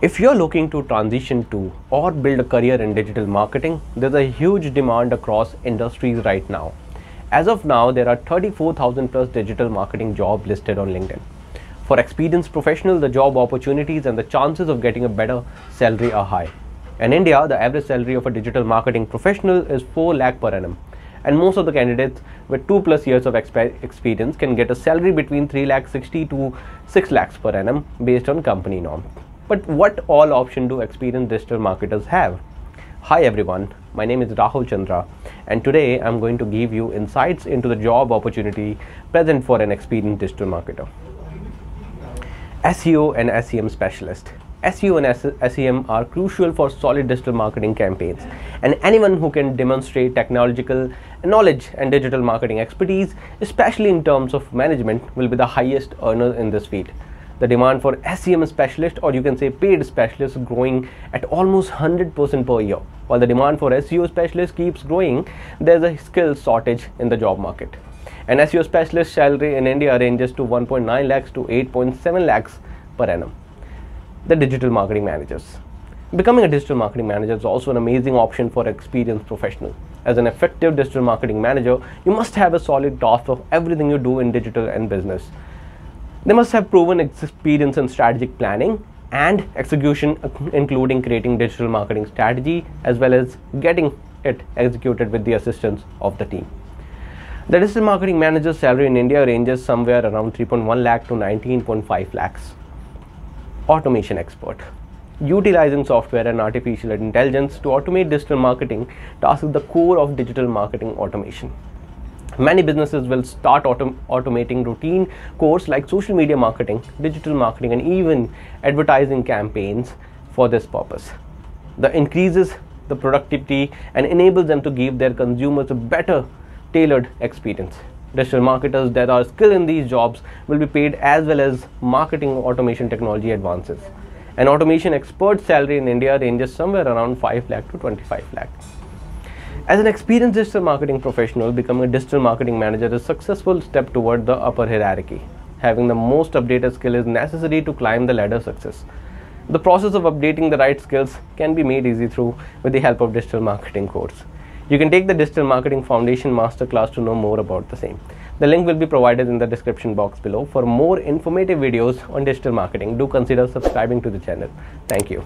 If you're looking to transition to or build a career in digital marketing, there's a huge demand across industries right now. As of now, there are 34,000 plus digital marketing jobs listed on LinkedIn. For experienced professionals, the job opportunities and the chances of getting a better salary are high. In India, the average salary of a digital marketing professional is 4 lakh per annum. And most of the candidates with 2 plus years of exp- experience can get a salary between 3 lakh 60 to 6 lakhs per annum based on company norm. But what all option do experienced digital marketers have? Hi everyone, my name is Rahul Chandra and today I'm going to give you insights into the job opportunity present for an experienced digital marketer. SEO and SEM specialist. SEO and SEM are crucial for solid digital marketing campaigns, and anyone who can demonstrate technological knowledge and digital marketing expertise, especially in terms of management, will be the highest earner in this field the demand for SEM specialist or you can say paid specialist growing at almost 100% per year. While the demand for SEO specialist keeps growing, there's a skill shortage in the job market. An SEO specialist salary in India ranges to 1.9 lakhs to 8.7 lakhs per annum. The digital marketing managers. Becoming a digital marketing manager is also an amazing option for experienced professional. As an effective digital marketing manager, you must have a solid grasp of everything you do in digital and business they must have proven experience in strategic planning and execution, including creating digital marketing strategy as well as getting it executed with the assistance of the team. The digital marketing manager's salary in India ranges somewhere around 3.1 lakh to 19.5 lakhs. Automation expert. Utilizing software and artificial intelligence to automate digital marketing tasks is the core of digital marketing automation. Many businesses will start autom automating routine course like social media marketing, digital marketing, and even advertising campaigns for this purpose. The increases the productivity and enables them to give their consumers a better tailored experience. Digital marketers that are skilled in these jobs will be paid as well as marketing automation technology advances. An automation expert salary in India ranges somewhere around 5 lakh to 25 lakh. As an experienced digital marketing professional, becoming a digital marketing manager is a successful step toward the upper hierarchy. Having the most updated skill is necessary to climb the ladder of success. The process of updating the right skills can be made easy through with the help of digital marketing course. You can take the Digital Marketing Foundation Masterclass to know more about the same. The link will be provided in the description box below. For more informative videos on digital marketing, do consider subscribing to the channel. Thank you.